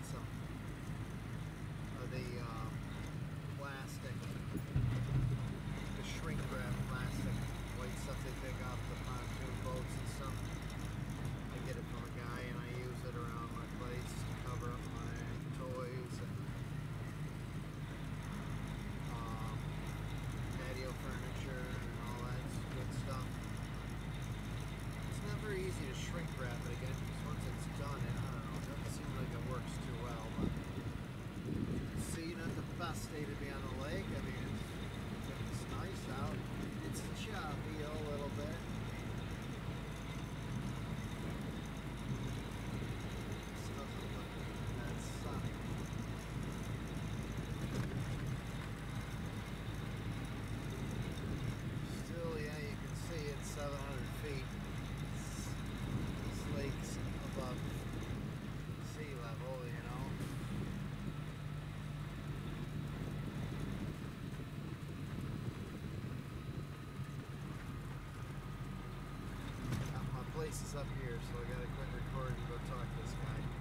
had some of the uh, plastic, the shrink wrap plastic, white stuff they pick off the pontoon boats and stuff. I get it from a guy and I use it around my place to cover up my toys and um, patio furniture and all that good stuff. It's never easy to shrink wrap it again. Place is up here, so I gotta quit recording and go talk to this guy.